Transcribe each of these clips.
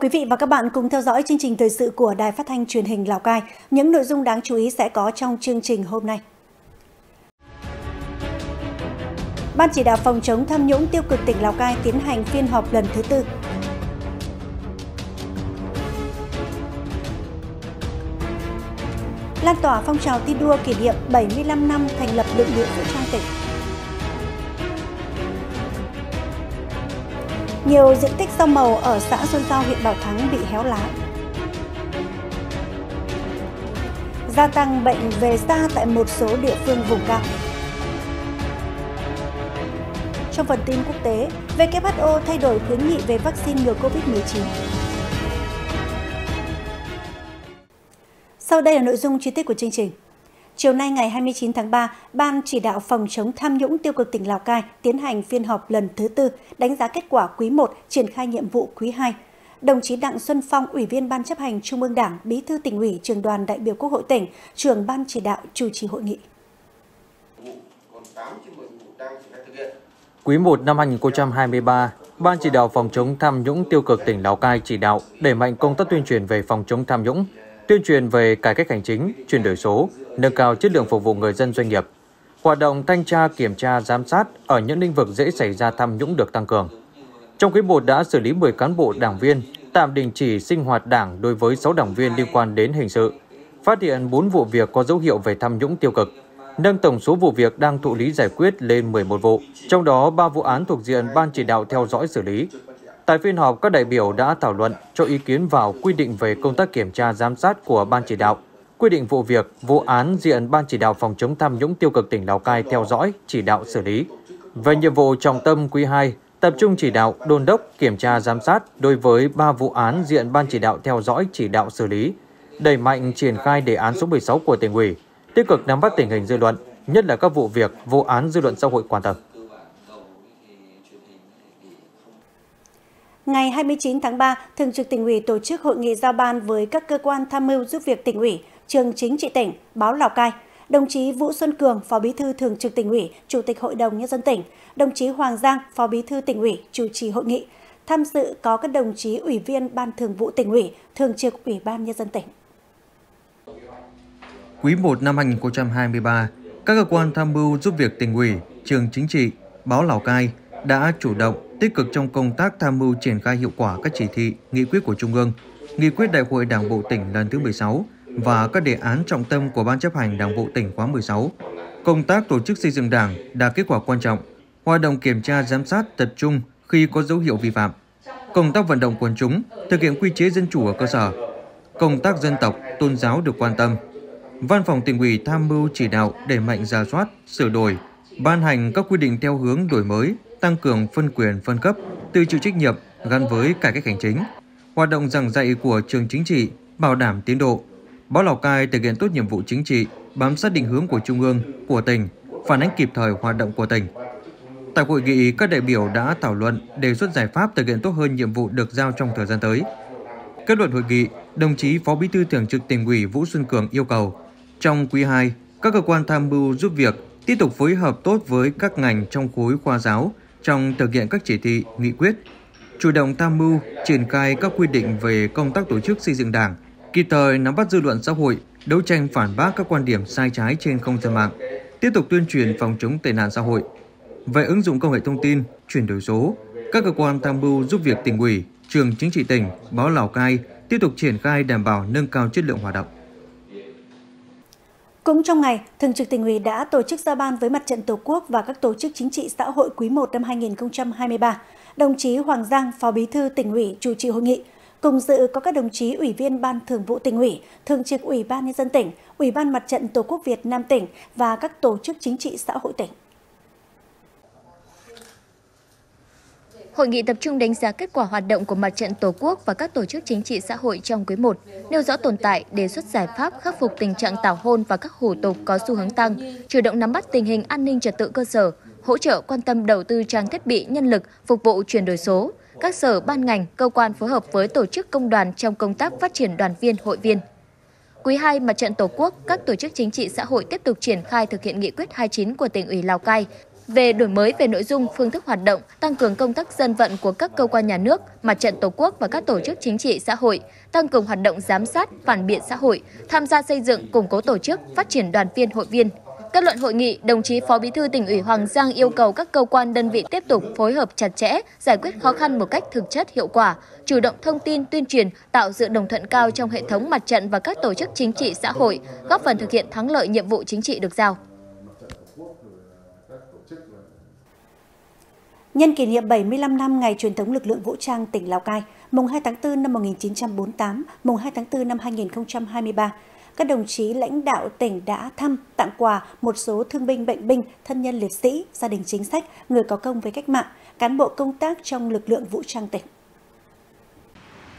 Quý vị và các bạn cùng theo dõi chương trình thời sự của Đài Phát thanh Truyền hình Lào Cai. Những nội dung đáng chú ý sẽ có trong chương trình hôm nay. Ban chỉ đạo phòng chống tham nhũng tiêu cực tỉnh Lào Cai tiến hành phiên họp lần thứ tư. Lan tỏa phong trào thi đua kỷ niệm 75 năm thành lập lực lượng vũ trang tỉnh. Nhiều diện tích rau màu ở xã Xuân Giao, huyện Bảo Thắng bị héo lá. Gia tăng bệnh về da tại một số địa phương vùng cao. Trong phần tin quốc tế, WHO thay đổi khuyến nghị về vaccine ngừa COVID-19. Sau đây là nội dung chi tiết của chương trình. Chiều nay ngày 29 tháng 3, Ban chỉ đạo phòng chống tham nhũng tiêu cực tỉnh Lào Cai tiến hành phiên họp lần thứ tư đánh giá kết quả quý 1 triển khai nhiệm vụ quý 2. Đồng chí Đặng Xuân Phong, Ủy viên Ban chấp hành Trung ương Đảng, Bí thư tỉnh ủy, trường đoàn đại biểu Quốc hội tỉnh, trưởng Ban chỉ đạo chủ trì hội nghị. Quý 1 năm 2023, Ban chỉ đạo phòng chống tham nhũng tiêu cực tỉnh Lào Cai chỉ đạo đẩy mạnh công tác tuyên truyền về phòng chống tham nhũng, tuyên truyền về cải cách hành chính, chuyển đổi số, nâng cao chất lượng phục vụ người dân doanh nghiệp. Hoạt động thanh tra, kiểm tra, giám sát ở những lĩnh vực dễ xảy ra tham nhũng được tăng cường. Trong quý 1 đã xử lý 10 cán bộ đảng viên, tạm đình chỉ sinh hoạt đảng đối với 6 đảng viên liên quan đến hình sự, phát hiện 4 vụ việc có dấu hiệu về tham nhũng tiêu cực, nâng tổng số vụ việc đang thụ lý giải quyết lên 11 vụ, trong đó 3 vụ án thuộc diện Ban chỉ đạo theo dõi xử lý, Tại phiên họp, các đại biểu đã thảo luận cho ý kiến vào quy định về công tác kiểm tra giám sát của Ban chỉ đạo, quy định vụ việc, vụ án diện Ban chỉ đạo phòng chống tham nhũng tiêu cực tỉnh Lào Cai theo dõi, chỉ đạo xử lý. Về nhiệm vụ trọng tâm quý 2, tập trung chỉ đạo, đôn đốc, kiểm tra giám sát đối với 3 vụ án diện Ban chỉ đạo theo dõi, chỉ đạo xử lý, đẩy mạnh triển khai đề án số 16 của tỉnh ủy, tích cực nắm bắt tình hình dư luận, nhất là các vụ việc, vụ án dư luận xã hội quan tâm. Ngày 29 tháng 3, Thường trực tỉnh ủy tổ chức hội nghị giao ban với các cơ quan tham mưu giúp việc tỉnh ủy, trường chính trị tỉnh, báo Lào Cai. Đồng chí Vũ Xuân Cường, Phó Bí thư Thường trực tỉnh ủy, Chủ tịch Hội đồng Nhân dân tỉnh, đồng chí Hoàng Giang, Phó Bí thư tỉnh ủy, chủ trì hội nghị. Tham dự có các đồng chí ủy viên Ban Thường vụ tỉnh ủy, Thường trực Ủy ban Nhân dân tỉnh. Quý 1 năm 2023, các cơ quan tham mưu giúp việc tỉnh ủy, trường chính trị, báo Lào Cai đã chủ động tích cực trong công tác tham mưu triển khai hiệu quả các chỉ thị, nghị quyết của Trung ương, nghị quyết Đại hội Đảng bộ tỉnh lần thứ 16 và các đề án trọng tâm của Ban chấp hành Đảng bộ tỉnh khóa 16. Công tác tổ chức xây dựng Đảng đạt kết quả quan trọng, hoạt động kiểm tra giám sát tập trung khi có dấu hiệu vi phạm, công tác vận động quần chúng, thực hiện quy chế dân chủ ở cơ sở, công tác dân tộc, tôn giáo được quan tâm. Văn phòng tỉnh ủy tham mưu chỉ đạo đẩy mạnh ra soát, sửa đổi, ban hành các quy định theo hướng đổi mới, tăng cường phân quyền phân cấp, tự chịu trách nhiệm gắn với cải cách hành chính, hoạt động giảng dạy của trường chính trị, bảo đảm tiến độ. Báo Lào Cai thực hiện tốt nhiệm vụ chính trị, bám sát định hướng của Trung ương, của tỉnh, phản ánh kịp thời hoạt động của tỉnh. Tại hội nghị, các đại biểu đã thảo luận đề xuất giải pháp thực hiện tốt hơn nhiệm vụ được giao trong thời gian tới. Kết luận hội nghị, đồng chí Phó Bí thư Thường trực tỉnh ủy Vũ Xuân Cường yêu cầu trong quý 2, các cơ quan tham mưu giúp việc tiếp tục phối hợp tốt với các ngành trong khối khoa giáo, trong thực hiện các chỉ thị, nghị quyết, chủ động tham mưu, triển khai các quy định về công tác tổ chức xây dựng đảng, kịp thời nắm bắt dư luận xã hội, đấu tranh phản bác các quan điểm sai trái trên không gian mạng, tiếp tục tuyên truyền phòng chống tệ nạn xã hội. Về ứng dụng công nghệ thông tin, chuyển đổi số, các cơ quan tham mưu giúp việc tỉnh ủy, trường chính trị tỉnh, báo Lào Cai tiếp tục triển khai đảm bảo nâng cao chất lượng hoạt động. Cũng trong ngày, Thường trực tỉnh ủy đã tổ chức giao ban với Mặt trận Tổ quốc và các tổ chức chính trị xã hội quý 1 năm 2023. Đồng chí Hoàng Giang, Phó Bí thư tỉnh ủy chủ trì hội nghị. Cùng dự có các đồng chí ủy viên Ban Thường vụ tỉnh ủy, Thường trực Ủy ban Nhân dân tỉnh, Ủy ban Mặt trận Tổ quốc Việt Nam tỉnh và các tổ chức chính trị xã hội tỉnh. Hội nghị tập trung đánh giá kết quả hoạt động của Mặt trận Tổ quốc và các tổ chức chính trị xã hội trong quý 1, nêu rõ tồn tại, đề xuất giải pháp khắc phục tình trạng tảo hôn và các hủ tục có xu hướng tăng, chủ động nắm bắt tình hình an ninh trật tự cơ sở, hỗ trợ quan tâm đầu tư trang thiết bị nhân lực phục vụ chuyển đổi số, các sở ban ngành, cơ quan phối hợp với tổ chức công đoàn trong công tác phát triển đoàn viên, hội viên. Quý 2, Mặt trận Tổ quốc, các tổ chức chính trị xã hội tiếp tục triển khai thực hiện nghị quyết 29 của tỉnh ủy Lào Cai về đổi mới về nội dung, phương thức hoạt động, tăng cường công tác dân vận của các cơ quan nhà nước, mặt trận Tổ quốc và các tổ chức chính trị xã hội, tăng cường hoạt động giám sát, phản biện xã hội, tham gia xây dựng, củng cố tổ chức, phát triển đoàn viên hội viên. Kết luận hội nghị, đồng chí Phó Bí thư tỉnh ủy Hoàng Giang yêu cầu các cơ quan đơn vị tiếp tục phối hợp chặt chẽ, giải quyết khó khăn một cách thực chất hiệu quả, chủ động thông tin, tuyên truyền, tạo sự đồng thuận cao trong hệ thống mặt trận và các tổ chức chính trị xã hội, góp phần thực hiện thắng lợi nhiệm vụ chính trị được giao. Nhân kỷ niệm 75 năm ngày truyền thống lực lượng vũ trang tỉnh Lào Cai, mùng 2 tháng 4 năm 1948, mùng 2 tháng 4 năm 2023, các đồng chí lãnh đạo tỉnh đã thăm, tặng quà một số thương binh bệnh binh, thân nhân liệt sĩ, gia đình chính sách, người có công với cách mạng, cán bộ công tác trong lực lượng vũ trang tỉnh.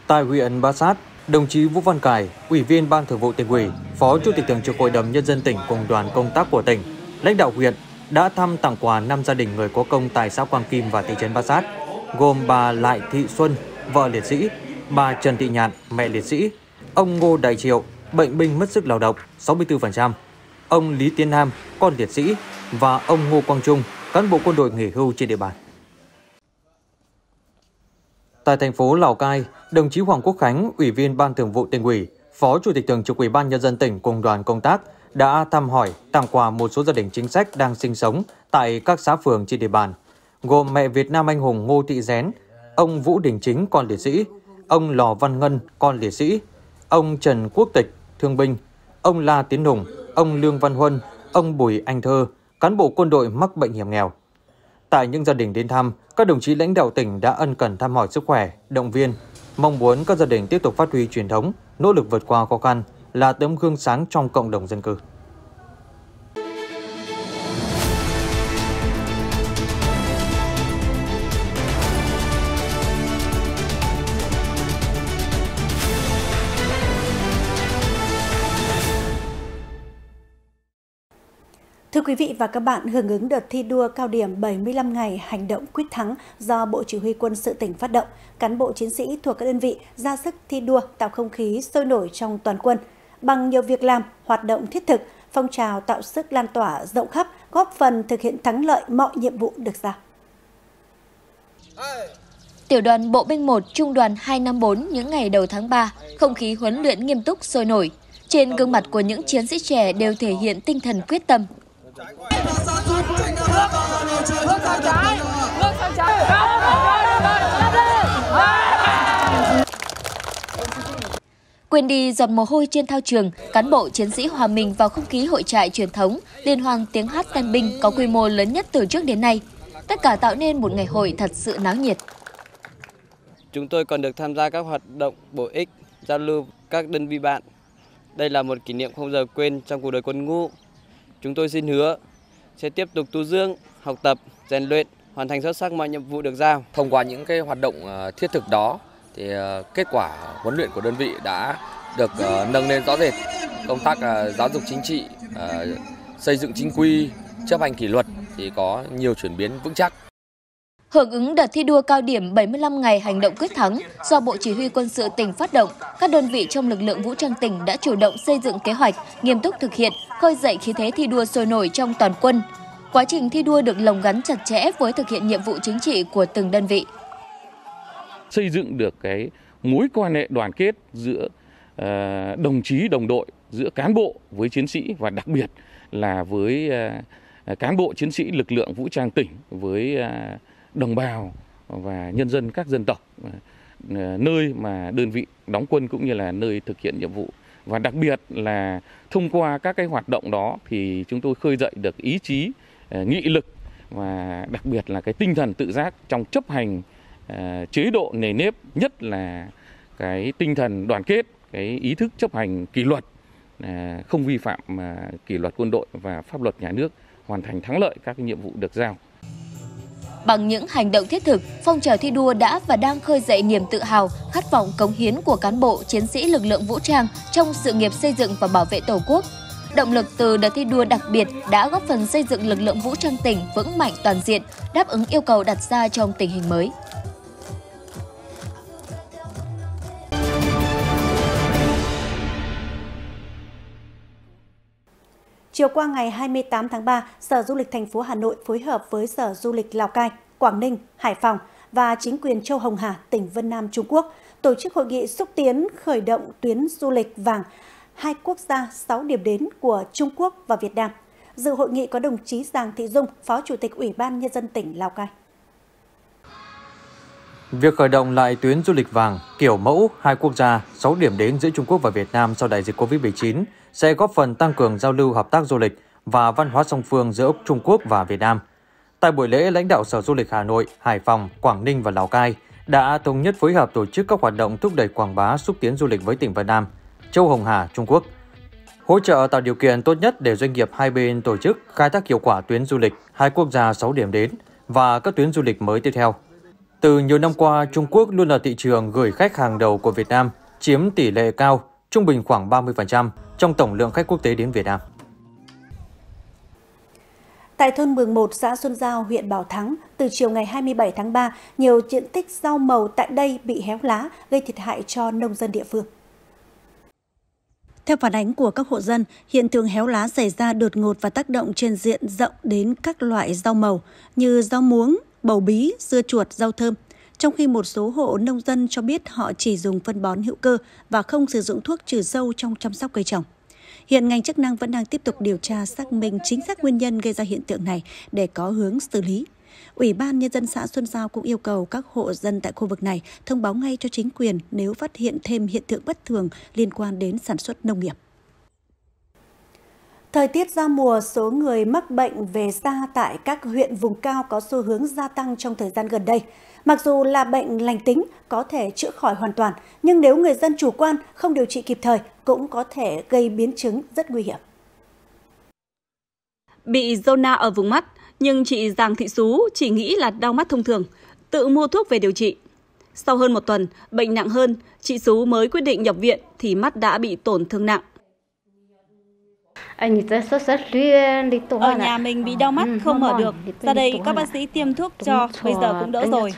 Tại huyện Ba Sát, đồng chí Vũ Văn Cải, Ủy viên Ban Thường vụ tỉnh ủy, Phó Chủ tịch Thường trực Hội đồng Nhân dân tỉnh cùng đoàn công tác của tỉnh, lãnh đạo huyện đã thăm tặng quà năm gia đình người có công tại xã Quang Kim và thị trấn Ba Sát, gồm bà Lại Thị Xuân, vợ liệt sĩ, bà Trần Thị Nhạn, mẹ liệt sĩ, ông Ngô Đại Triệu, bệnh binh mất sức lao động 64%, ông Lý Tiến Nam, con liệt sĩ và ông Ngô Quang Trung, cán bộ quân đội nghỉ hưu trên địa bàn. Tại thành phố Lào Cai, đồng chí Hoàng Quốc Khánh, Ủy viên Ban Thường vụ tỉnh ủy, Phó Chủ tịch Thường trực Ủy ban nhân dân tỉnh cùng đoàn công tác đã thăm hỏi, tặng quà một số gia đình chính sách đang sinh sống tại các xã phường trên địa bàn, gồm mẹ Việt Nam anh hùng Ngô Thị Dén, ông Vũ Đình Chính con liệt sĩ, ông Lò Văn Ngân con liệt sĩ, ông Trần Quốc Tịch thương binh, ông La Tiến Hùng, ông Lương Văn Huân, ông Bùi Anh Thơ, cán bộ quân đội mắc bệnh hiểm nghèo. Tại những gia đình đến thăm, các đồng chí lãnh đạo tỉnh đã ân cần thăm hỏi sức khỏe, động viên, mong muốn các gia đình tiếp tục phát huy truyền thống, nỗ lực vượt qua khó khăn, là tấm gương sáng trong cộng đồng dân cư. Thưa quý vị và các bạn, hưởng ứng đợt thi đua cao điểm 75 ngày hành động quyết thắng do Bộ Chỉ huy quân sự tỉnh phát động, cán bộ chiến sĩ thuộc các đơn vị ra sức thi đua tạo không khí sôi nổi trong toàn quân. Bằng nhiều việc làm, hoạt động thiết thực, phong trào tạo sức lan tỏa rộng khắp, góp phần thực hiện thắng lợi mọi nhiệm vụ được giao. Tiểu đoàn Bộ binh 1, Trung đoàn 254 những ngày đầu tháng 3, không khí huấn luyện nghiêm túc sôi nổi. Trên gương mặt của những chiến sĩ trẻ đều thể hiện tinh thần quyết tâm, Quên đi giọt mồ hôi trên thao trường, cán bộ chiến sĩ hòa mình vào không khí hội trại truyền thống, liên hoan tiếng hát tân binh có quy mô lớn nhất từ trước đến nay. Tất cả tạo nên một ngày hội thật sự náo nhiệt. Chúng tôi còn được tham gia các hoạt động bổ ích, giao lưu các đơn vị bạn. Đây là một kỷ niệm không giờ quên trong cuộc đời quân ngũ. Chúng tôi xin hứa sẽ tiếp tục tu dưỡng, học tập, rèn luyện, hoàn thành xuất sắc mọi nhiệm vụ được giao. Thông qua những cái hoạt động ờ, thiết thực đó thì ờ, kết quả huấn luyện của đơn vị đã được ờ, nâng lên rõ rệt. Công tác giáo dục chính trị, xây dựng chính quy, chấp hành kỷ luật thì có nhiều chuyển biến vững chắc. Hưởng ứng đợt thi đua cao điểm 75 ngày hành động quyết thắng do Bộ Chỉ huy quân sự tỉnh phát động, các đơn vị trong lực lượng vũ trang tỉnh đã chủ động xây dựng kế hoạch, nghiêm túc thực hiện, khơi dậy khí thế thi đua sôi nổi trong toàn quân. Quá trình thi đua được lồng gắn chặt chẽ với thực hiện nhiệm vụ chính trị của từng đơn vị. Xây dựng được cái mối quan hệ đoàn kết giữa ờ, đồng chí đồng đội, giữa cán bộ với chiến sĩ và đặc biệt là với ờ, cán bộ chiến sĩ lực lượng vũ trang tỉnh với ờ, đồng bào và nhân dân các dân tộc ờ, nơi mà đơn vị đóng quân cũng như là nơi thực hiện nhiệm vụ. Và đặc biệt là thông qua các cái hoạt động đó thì chúng tôi khơi dậy được ý chí ờ, nghị lực và đặc biệt là cái tinh thần tự giác trong chấp hành ờ, chế độ nề nếp, nhất là cái tinh thần đoàn kết, cái ý thức chấp hành kỷ luật không vi phạm kỷ luật quân đội và pháp luật nhà nước, hoàn thành thắng lợi các cái nhiệm vụ được giao. Bằng những hành động thiết thực, phong trào thi đua đã và đang khơi dậy niềm tự hào, khát vọng cống hiến của cán bộ, chiến sĩ lực lượng vũ trang trong sự nghiệp xây dựng và bảo vệ Tổ quốc. Động lực từ đợt thi đua đặc biệt đã góp phần xây dựng lực lượng vũ trang tỉnh vững mạnh toàn diện, đáp ứng yêu cầu đặt ra trong tình hình mới. Chiều qua ngày 28 tháng 3, Sở Du lịch thành phố Hà Nội phối hợp với Sở Du lịch Lào Cai, Quảng Ninh, Hải Phòng và chính quyền Châu Hồng Hà, tỉnh Vân Nam, Trung Quốc tổ chức hội nghị xúc tiến khởi động tuyến du lịch vàng hai quốc gia 6 điểm đến của Trung Quốc và Việt Nam. Dự hội nghị có đồng chí Giàng Thị Dung, Phó Chủ tịch Ủy ban Nhân dân tỉnh Lào Cai. Việc khởi động lại tuyến du lịch vàng kiểu mẫu hai quốc gia, 6 điểm đến giữa Trung Quốc và Việt Nam sau đại dịch Covid-19 sẽ góp phần tăng cường giao lưu hợp tác du lịch và văn hóa song phương giữa Trung Quốc và Việt Nam. Tại buổi lễ, lãnh đạo Sở Du lịch Hà Nội, Hải Phòng, Quảng Ninh và Lào Cai đã thống nhất phối hợp tổ chức các hoạt động thúc đẩy quảng bá xúc tiến du lịch với tỉnh Vân Nam, Châu Hồng Hà, Trung Quốc, hỗ trợ tạo điều kiện tốt nhất để doanh nghiệp hai bên tổ chức khai thác hiệu quả tuyến du lịch hai quốc gia 6 điểm đến và các tuyến du lịch mới tiếp theo. Từ nhiều năm qua, Trung Quốc luôn là thị trường gửi khách hàng đầu của Việt Nam, chiếm tỷ lệ cao, trung bình khoảng 30% trong tổng lượng khách quốc tế đến Việt Nam. Tại thôn Mường 1, xã Xuân Giao, huyện Bảo Thắng, từ chiều ngày 27 tháng 3, nhiều diện tích rau màu tại đây bị héo lá, gây thiệt hại cho nông dân địa phương. Theo phản ánh của các hộ dân, hiện tượng héo lá xảy ra đột ngột và tác động trên diện rộng đến các loại rau màu như rau muống, bầu bí, dưa chuột, rau thơm. Trong khi một số hộ nông dân cho biết họ chỉ dùng phân bón hữu cơ và không sử dụng thuốc trừ sâu trong chăm sóc cây trồng. Hiện ngành chức năng vẫn đang tiếp tục điều tra xác minh chính xác nguyên nhân gây ra hiện tượng này để có hướng xử lý. Ủy ban Nhân dân xã Xuân Giao cũng yêu cầu các hộ dân tại khu vực này thông báo ngay cho chính quyền nếu phát hiện thêm hiện tượng bất thường liên quan đến sản xuất nông nghiệp. Thời tiết giao mùa, số người mắc bệnh về da tại các huyện vùng cao có xu hướng gia tăng trong thời gian gần đây. Mặc dù là bệnh lành tính, có thể chữa khỏi hoàn toàn, nhưng nếu người dân chủ quan, không điều trị kịp thời, cũng có thể gây biến chứng rất nguy hiểm. Bị zona ở vùng mắt, nhưng chị Giàng Thị Sú chỉ nghĩ là đau mắt thông thường, tự mua thuốc về điều trị. Sau hơn một tuần, bệnh nặng hơn, chị Sú mới quyết định nhập viện thì mắt đã bị tổn thương nặng. Ở nhà mình bị đau mắt ừ, không mở được. Ra đây các bác sĩ tiêm thuốc cho, bây giờ cũng đỡ rồi.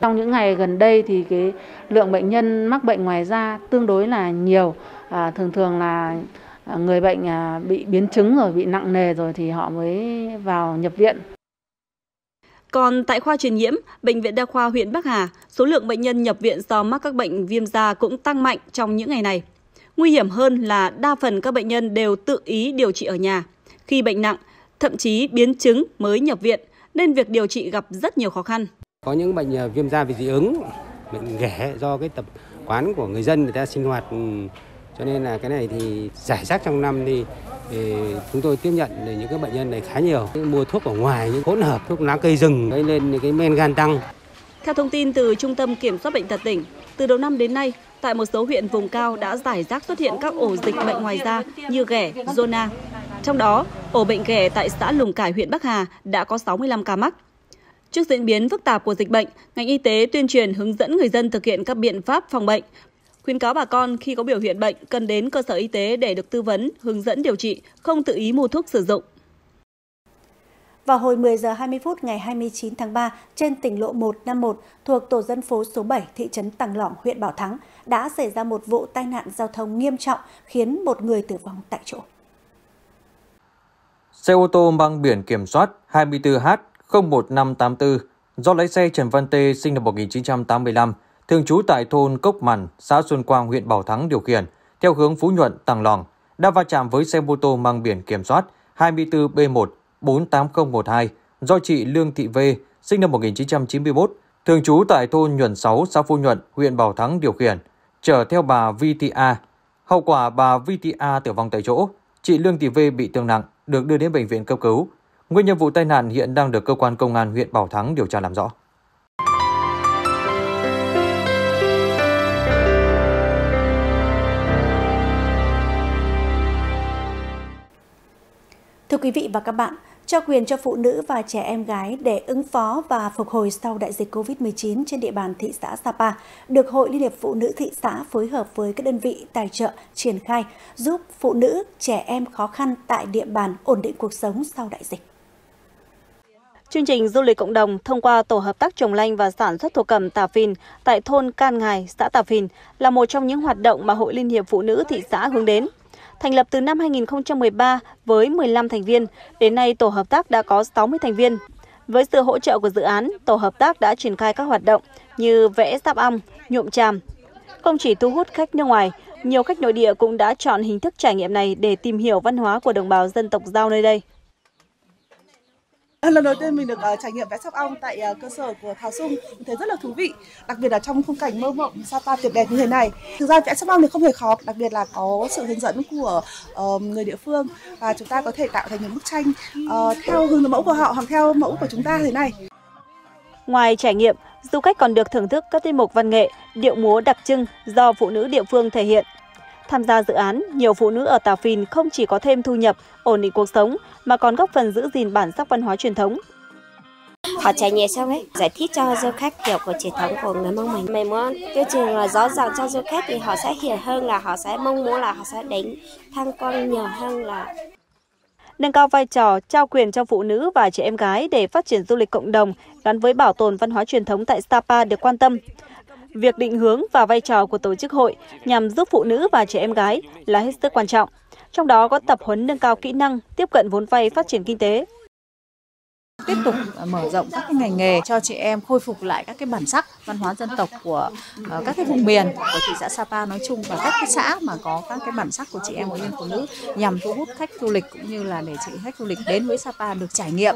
Trong những ngày gần đây thì cái lượng bệnh nhân mắc bệnh ngoài da tương đối là nhiều. À, thường thường là à, người bệnh à, bị biến chứng rồi, bị nặng nề rồi thì họ mới vào nhập viện. Còn tại khoa truyền nhiễm, Bệnh viện Đa khoa huyện Bắc Hà, số lượng bệnh nhân nhập viện do mắc các bệnh viêm da cũng tăng mạnh trong những ngày này. Nguy hiểm hơn là đa phần các bệnh nhân đều tự ý điều trị ở nhà. Khi bệnh nặng, thậm chí biến chứng mới nhập viện, nên việc điều trị gặp rất nhiều khó khăn. Có những bệnh à, viêm da vì dị ứng, bệnh ghẻ do cái tập quán của người dân người ta sinh hoạt ừ, cho nên là cái này thì giải rác trong năm thì, thì chúng tôi tiếp nhận những cái bệnh nhân này khá nhiều. Mua thuốc ở ngoài những hỗn hợp thuốc lá cây rừng gây lên những cái men gan tăng. Theo thông tin từ Trung tâm Kiểm soát Bệnh tật tỉnh, từ đầu năm đến nay, tại một số huyện vùng cao đã giải rác xuất hiện các ổ dịch bệnh ngoài da như ghẻ, zona. Trong đó, ổ bệnh ghẻ tại xã Lùng Cải, huyện Bắc Hà đã có 65 ca mắc. Trước diễn biến phức tạp của dịch bệnh, ngành y tế tuyên truyền hướng dẫn người dân thực hiện các biện pháp phòng bệnh, khuyến cáo bà con khi có biểu hiện bệnh cần đến cơ sở y tế để được tư vấn, hướng dẫn điều trị, không tự ý mua thuốc sử dụng. Vào hồi 10 giờ 20 phút ngày 29 tháng 3, trên tỉnh lộ 151 thuộc tổ dân phố số 7 thị trấn Tàng Lỏng, huyện Bảo Thắng, đã xảy ra một vụ tai nạn giao thông nghiêm trọng khiến một người tử vong tại chỗ. Xe ô tô mang biển kiểm soát 24H01584 do lái xe Trần Văn Tê sinh năm 1985, thường trú tại thôn Cốc Mằn, xã Xuân Quang, huyện Bảo Thắng điều khiển, theo hướng Phú Nhuận, Tàng Lỏng, đã va chạm với xe mô tô mang biển kiểm soát 24B1 48012 do chị Lương Thị V, sinh năm 1991, thường trú tại thôn Nhuận 6, xã Phu Nhuận, huyện Bảo Thắng điều khiển, chở theo bà Vi Thị A. Hậu quả bà Vi Thị A tử vong tại chỗ, chị Lương Thị V bị thương nặng, được đưa đến bệnh viện cấp cứu. Nguyên nhân vụ tai nạn hiện đang được cơ quan công an huyện Bảo Thắng điều tra làm rõ. Thưa quý vị và các bạn, cho quyền cho phụ nữ và trẻ em gái để ứng phó và phục hồi sau đại dịch COVID-19 trên địa bàn thị xã Sapa, được Hội Liên hiệp Phụ nữ thị xã phối hợp với các đơn vị tài trợ triển khai giúp phụ nữ, trẻ em khó khăn tại địa bàn ổn định cuộc sống sau đại dịch. Chương trình du lịch cộng đồng thông qua Tổ hợp tác trồng lanh và sản xuất thổ cẩm Tà Phìn tại thôn Can Ngài, xã Tà Phìn là một trong những hoạt động mà Hội Liên hiệp Phụ nữ thị xã hướng đến. Thành lập từ năm 2013 với 15 thành viên, đến nay tổ hợp tác đã có 60 thành viên. Với sự hỗ trợ của dự án, tổ hợp tác đã triển khai các hoạt động như vẽ sáp ong, nhuộm tràm. Không chỉ thu hút khách nước ngoài, nhiều khách nội địa cũng đã chọn hình thức trải nghiệm này để tìm hiểu văn hóa của đồng bào dân tộc Giao nơi đây. À, lần đầu tiên mình được uh, trải nghiệm vẽ sắp ong tại uh, cơ sở của Thảo Sung, mình thấy rất là thú vị, đặc biệt là trong khung cảnh mơ mộng Sapa tuyệt đẹp như thế này. Thực ra vẽ sắp ong thì không hề khó, đặc biệt là có sự hướng dẫn của uh, người địa phương và chúng ta có thể tạo thành những bức tranh uh, theo hướng mẫu của họ hoặc theo mẫu của chúng ta thế này. Ngoài trải nghiệm, du khách còn được thưởng thức các tiết mục văn nghệ, điệu múa đặc trưng do phụ nữ địa phương thể hiện. Tham gia dự án, nhiều phụ nữ ở Tà Phìn không chỉ có thêm thu nhập, ổn định cuộc sống, mà còn góp phần giữ gìn bản sắc văn hóa truyền thống. Họ trải nghiệm xong ấy, giải thích cho du khách hiểu của truyền thống của người Mông mình. Mình muốn chương trình là rõ ràng cho du khách thì họ sẽ hiểu hơn là họ sẽ mong muốn là họ sẽ đến tham quan nhiều hơn là nâng cao vai trò, trao quyền cho phụ nữ và trẻ em gái để phát triển du lịch cộng đồng gắn với bảo tồn văn hóa truyền thống tại Sapa được quan tâm. Việc định hướng và vai trò của tổ chức hội nhằm giúp phụ nữ và trẻ em gái là hết sức quan trọng. Trong đó có tập huấn nâng cao kỹ năng, tiếp cận vốn vay phát triển kinh tế, tiếp tục mở rộng các cái ngành nghề cho chị em khôi phục lại các cái bản sắc văn hóa dân tộc của uh, các cái vùng miền của thị xã Sapa nói chung và các cái xã mà có các cái bản sắc của chị em hội viên phụ nữ nhằm thu hút khách du lịch cũng như là để chị khách du lịch đến với Sapa được trải nghiệm.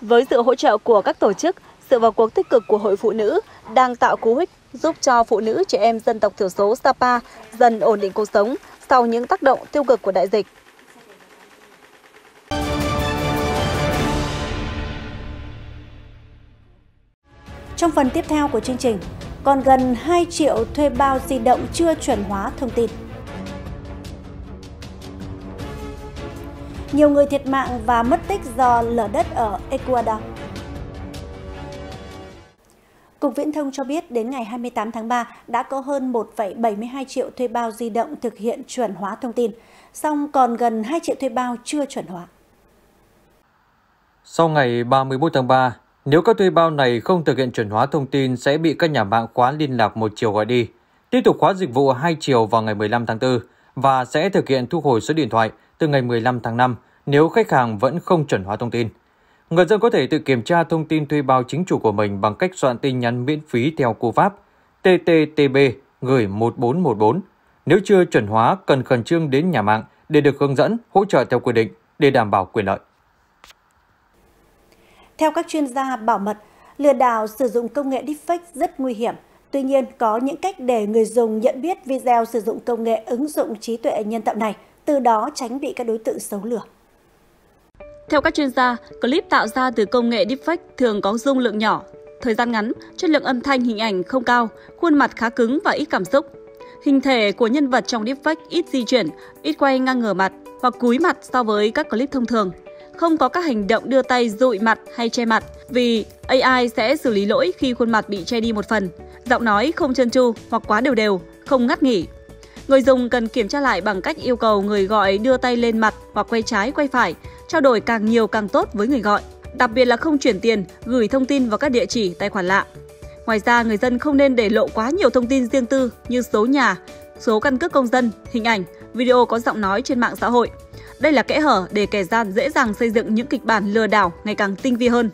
Với sự hỗ trợ của các tổ chức, sự vào cuộc tích cực của Hội Phụ Nữ đang tạo cú hích giúp cho phụ nữ trẻ em dân tộc thiểu số Sapa dần ổn định cuộc sống sau những tác động tiêu cực của đại dịch. Trong phần tiếp theo của chương trình, còn gần 2 triệu thuê bao di động chưa chuẩn hóa thông tin. Nhiều người thiệt mạng và mất tích do lở đất ở Ecuador. Cục Viễn thông cho biết đến ngày 28 tháng 3 đã có hơn 1,72 triệu thuê bao di động thực hiện chuẩn hóa thông tin, song còn gần 2 triệu thuê bao chưa chuẩn hóa. Sau ngày 31 tháng 3, nếu các thuê bao này không thực hiện chuẩn hóa thông tin sẽ bị các nhà mạng khóa liên lạc một chiều gọi đi, tiếp tục khóa dịch vụ hai chiều vào ngày 15 tháng 4 và sẽ thực hiện thu hồi số điện thoại từ ngày 15 tháng 5 nếu khách hàng vẫn không chuẩn hóa thông tin. Người dân có thể tự kiểm tra thông tin thuê bao chính chủ của mình bằng cách soạn tin nhắn miễn phí theo cú pháp TTTB gửi 1414. Nếu chưa chuẩn hóa, cần khẩn trương đến nhà mạng để được hướng dẫn, hỗ trợ theo quy định để đảm bảo quyền lợi. Theo các chuyên gia bảo mật, lừa đảo sử dụng công nghệ deepfake rất nguy hiểm. Tuy nhiên, có những cách để người dùng nhận biết video sử dụng công nghệ ứng dụng trí tuệ nhân tạo này, từ đó tránh bị các đối tượng xấu lừa. Theo các chuyên gia, clip tạo ra từ công nghệ deepfake thường có dung lượng nhỏ, thời gian ngắn, chất lượng âm thanh hình ảnh không cao, khuôn mặt khá cứng và ít cảm xúc. Hình thể của nhân vật trong deepfake ít di chuyển, ít quay ngang ngửa mặt hoặc cúi mặt so với các clip thông thường không có các hành động đưa tay dụi mặt hay che mặt vì AI sẽ xử lý lỗi khi khuôn mặt bị che đi một phần, giọng nói không chân chu hoặc quá đều đều, không ngắt nghỉ. Người dùng cần kiểm tra lại bằng cách yêu cầu người gọi đưa tay lên mặt hoặc quay trái quay phải, trao đổi càng nhiều càng tốt với người gọi. Đặc biệt là không chuyển tiền, gửi thông tin vào các địa chỉ tài khoản lạ. Ngoài ra, người dân không nên để lộ quá nhiều thông tin riêng tư như số nhà, số căn cước công dân, hình ảnh, video có giọng nói trên mạng xã hội. Đây là kẽ hở để kẻ gian dễ dàng xây dựng những kịch bản lừa đảo ngày càng tinh vi hơn.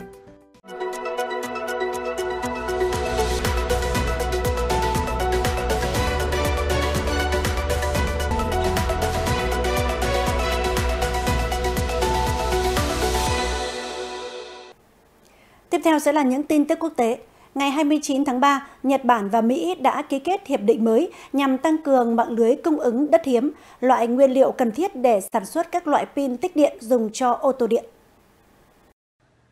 Theo sẽ là những tin tức quốc tế ngày 29 tháng 3, Nhật Bản và Mỹ đã ký kết hiệp định mới nhằm tăng cường mạng lưới cung ứng đất hiếm, loại nguyên liệu cần thiết để sản xuất các loại pin tích điện dùng cho ô tô điện.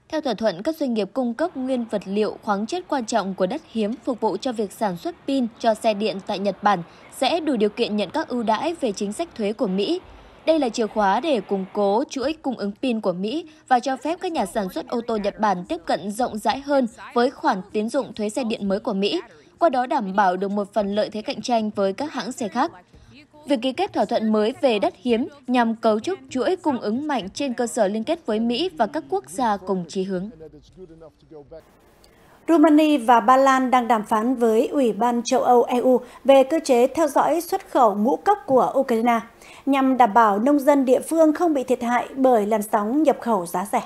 Theo thỏa thuận, các doanh nghiệp cung cấp nguyên vật liệu khoáng chất quan trọng của đất hiếm phục vụ cho việc sản xuất pin cho xe điện tại Nhật Bản sẽ đủ điều kiện nhận các ưu đãi về chính sách thuế của Mỹ. Đây là chìa khóa để củng cố chuỗi cung ứng pin của Mỹ và cho phép các nhà sản xuất ô tô Nhật Bản tiếp cận rộng rãi hơn với khoản tiến dụng thuế xe điện mới của Mỹ, qua đó đảm bảo được một phần lợi thế cạnh tranh với các hãng xe khác. Việc ký kết thỏa thuận mới về đất hiếm nhằm cấu trúc chuỗi cung ứng mạnh trên cơ sở liên kết với Mỹ và các quốc gia cùng chí hướng. Rumani và Ba Lan đang đàm phán với Ủy ban châu Âu EU về cơ chế theo dõi xuất khẩu ngũ cốc của Ukraine, nhằm đảm bảo nông dân địa phương không bị thiệt hại bởi làn sóng nhập khẩu giá rẻ.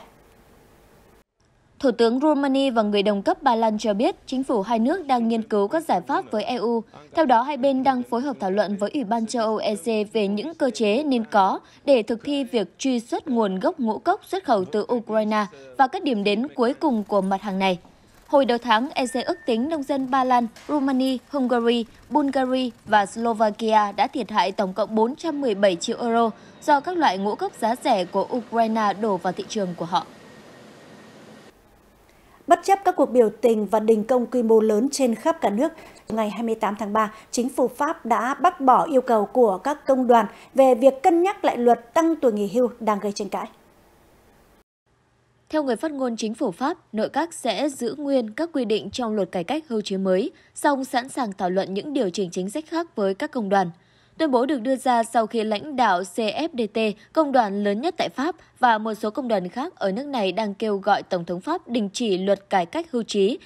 Thủ tướng Romania và người đồng cấp Ba Lan cho biết chính phủ hai nước đang nghiên cứu các giải pháp với EU. Theo đó, hai bên đang phối hợp thảo luận với Ủy ban châu Âu EC về những cơ chế nên có để thực thi việc truy xuất nguồn gốc ngũ cốc xuất khẩu từ Ukraine và các điểm đến cuối cùng của mặt hàng này. Hồi đầu tháng, EC ước tính nông dân Ba Lan, Romania, Hungary, Bulgaria và Slovakia đã thiệt hại tổng cộng 417 triệu euro do các loại ngũ cốc giá rẻ của Ukraine đổ vào thị trường của họ. Bất chấp các cuộc biểu tình và đình công quy mô lớn trên khắp cả nước, ngày 28 tháng 3, chính phủ Pháp đã bác bỏ yêu cầu của các công đoàn về việc cân nhắc lại luật tăng tuổi nghỉ hưu đang gây tranh cãi. Theo người phát ngôn chính phủ Pháp, nội các sẽ giữ nguyên các quy định trong luật cải cách hưu trí mới, song sẵn sàng thảo luận những điều chỉnh chính sách khác với các công đoàn. Tuyên bố được đưa ra sau khi lãnh đạo CFDT, công đoàn lớn nhất tại Pháp và một số công đoàn khác ở nước này đang kêu gọi Tổng thống Pháp đình chỉ luật cải cách hưu trí,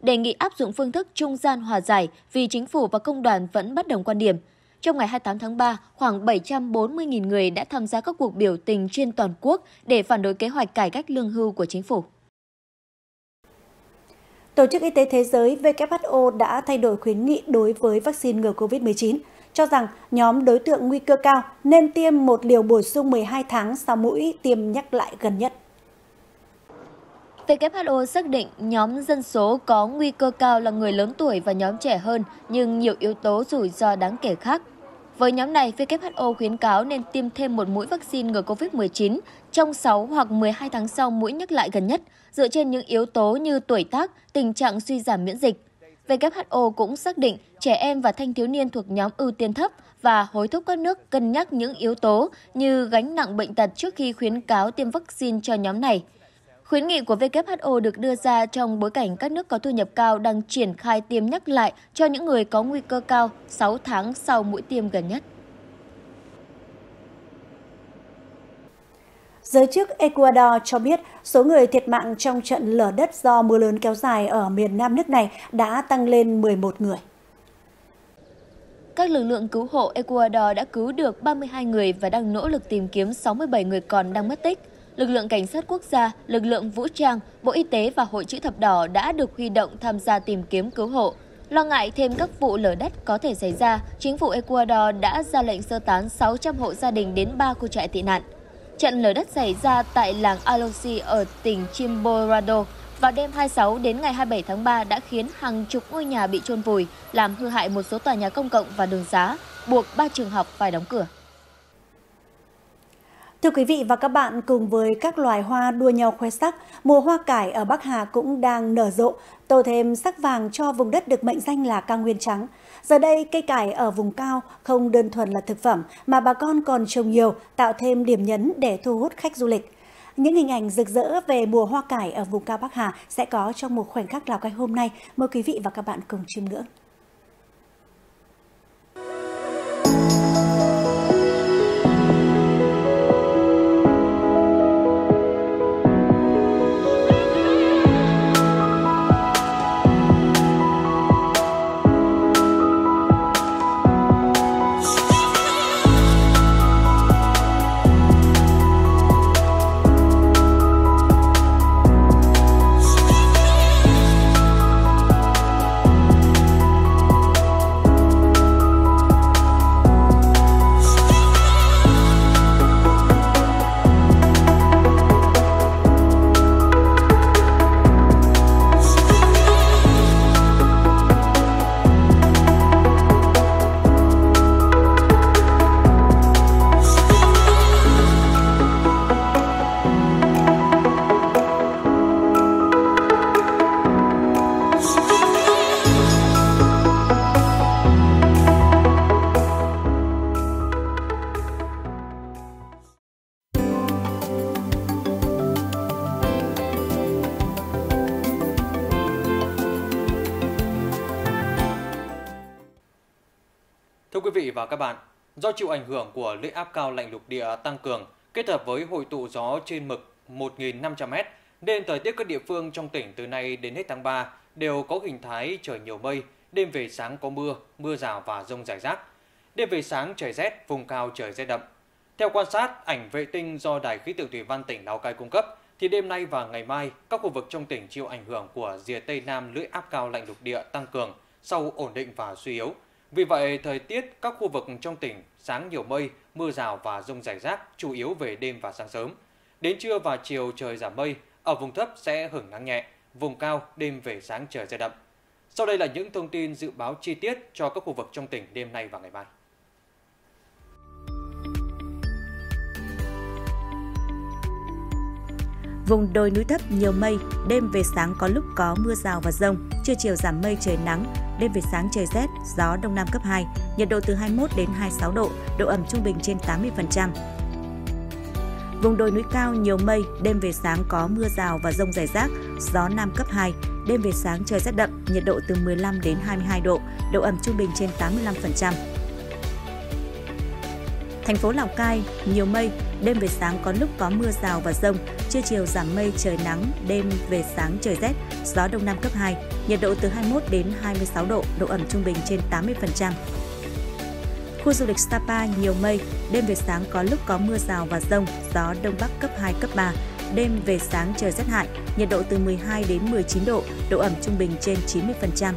đề nghị áp dụng phương thức trung gian hòa giải vì chính phủ và công đoàn vẫn bất đồng quan điểm. Trong ngày 28 tháng 3, khoảng 740.000 người đã tham gia các cuộc biểu tình trên toàn quốc để phản đối kế hoạch cải cách lương hưu của chính phủ. Tổ chức Y tế Thế giới WHO đã thay đổi khuyến nghị đối với vaccine ngừa COVID-19, cho rằng nhóm đối tượng nguy cơ cao nên tiêm một liều bổ sung 12 tháng sau mũi tiêm nhắc lại gần nhất. WHO xác định nhóm dân số có nguy cơ cao là người lớn tuổi và nhóm trẻ hơn, nhưng nhiều yếu tố rủi ro đáng kể khác. Với nhóm này, WHO khuyến cáo nên tiêm thêm một mũi vaccine ngừa COVID-19 trong 6 hoặc 12 tháng sau mũi nhắc lại gần nhất, dựa trên những yếu tố như tuổi tác, tình trạng suy giảm miễn dịch. WHO cũng xác định trẻ em và thanh thiếu niên thuộc nhóm ưu tiên thấp và hối thúc các nước cân nhắc những yếu tố như gánh nặng bệnh tật trước khi khuyến cáo tiêm vaccine cho nhóm này. Khuyến nghị của WHO được đưa ra trong bối cảnh các nước có thu nhập cao đang triển khai tiêm nhắc lại cho những người có nguy cơ cao 6 tháng sau mũi tiêm gần nhất. Giới chức Ecuador cho biết số người thiệt mạng trong trận lở đất do mưa lớn kéo dài ở miền nam nước này đã tăng lên 11 người. Các lực lượng cứu hộ Ecuador đã cứu được 32 người và đang nỗ lực tìm kiếm 67 người còn đang mất tích. Lực lượng cảnh sát quốc gia, lực lượng vũ trang, Bộ Y tế và Hội chữ thập đỏ đã được huy động tham gia tìm kiếm cứu hộ. Lo ngại thêm các vụ lở đất có thể xảy ra, chính phủ Ecuador đã ra lệnh sơ tán 600 hộ gia đình đến 3 khu trại tị nạn. Trận lở đất xảy ra tại làng Alosi ở tỉnh Chimborazo vào đêm 26 đến ngày 27 tháng 3 đã khiến hàng chục ngôi nhà bị trôn vùi, làm hư hại một số tòa nhà công cộng và đường xá, buộc ba trường học phải đóng cửa. Thưa quý vị và các bạn, cùng với các loài hoa đua nhau khoe sắc, mùa hoa cải ở Bắc Hà cũng đang nở rộ, tô thêm sắc vàng cho vùng đất được mệnh danh là cao nguyên trắng. Giờ đây, cây cải ở vùng cao không đơn thuần là thực phẩm, mà bà con còn trồng nhiều, tạo thêm điểm nhấn để thu hút khách du lịch. Những hình ảnh rực rỡ về mùa hoa cải ở vùng cao Bắc Hà sẽ có trong một khoảnh khắc Lào Cai hôm nay. Mời quý vị và các bạn cùng chiêm ngưỡng. Và các bạn, do chịu ảnh hưởng của lưỡi áp cao lạnh lục địa tăng cường kết hợp với hội tụ gió trên mực 1.500m nên thời tiết các địa phương trong tỉnh từ nay đến hết tháng 3 đều có hình thái trời nhiều mây, đêm về sáng có mưa, mưa rào và rông rải rác. Đêm về sáng trời rét, vùng cao trời rét đậm. Theo quan sát, ảnh vệ tinh do Đài khí tượng thủy văn tỉnh Lào Cai cung cấp, thì đêm nay và ngày mai, các khu vực trong tỉnh chịu ảnh hưởng của rìa Tây Nam lưỡi áp cao lạnh lục địa tăng cường, sau ổn định và suy yếu. Vì vậy, thời tiết các khu vực trong tỉnh sáng nhiều mây, mưa rào và rông rải rác, chủ yếu về đêm và sáng sớm. Đến trưa và chiều trời giảm mây, ở vùng thấp sẽ hưởng nắng nhẹ, vùng cao đêm về sáng trời rét đậm. Sau đây là những thông tin dự báo chi tiết cho các khu vực trong tỉnh đêm nay và ngày mai. Vùng đồi núi thấp nhiều mây, đêm về sáng có lúc có mưa rào và rông, trưa chiều giảm mây trời nắng, đêm về sáng trời rét, gió đông nam cấp 2, nhiệt độ từ 21 đến 26 độ, độ ẩm trung bình trên 80%. Vùng đồi núi cao nhiều mây, đêm về sáng có mưa rào và rông rải rác, gió nam cấp 2, đêm về sáng trời rét đậm, nhiệt độ từ 15 đến 22 độ, độ ẩm trung bình trên 85%. Thành phố Lào Cai, nhiều mây, đêm về sáng có lúc có mưa rào và rông, trưa chiều giảm mây trời nắng, đêm về sáng trời rét, gió đông nam cấp 2, nhiệt độ từ 21 đến 26 độ, độ ẩm trung bình trên 80%. Khu du lịch Sapa nhiều mây, đêm về sáng có lúc có mưa rào và rông, gió đông bắc cấp 2, cấp 3, đêm về sáng trời rét hại, nhiệt độ từ 12 đến 19 độ, độ ẩm trung bình trên 90%.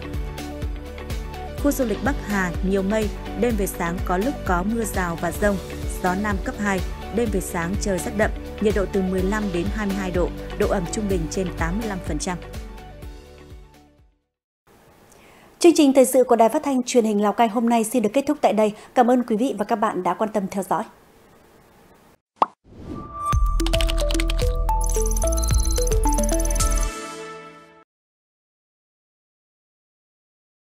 Khu du lịch Bắc Hà nhiều mây, đêm về sáng có lúc có mưa rào và rông, gió nam cấp 2, đêm về sáng trời rất đậm, nhiệt độ từ 15 đến 22 độ, độ ẩm trung bình trên 85%. Chương trình thời sự của Đài Phát thanh Truyền hình Lào Cai hôm nay xin được kết thúc tại đây. Cảm ơn quý vị và các bạn đã quan tâm theo dõi.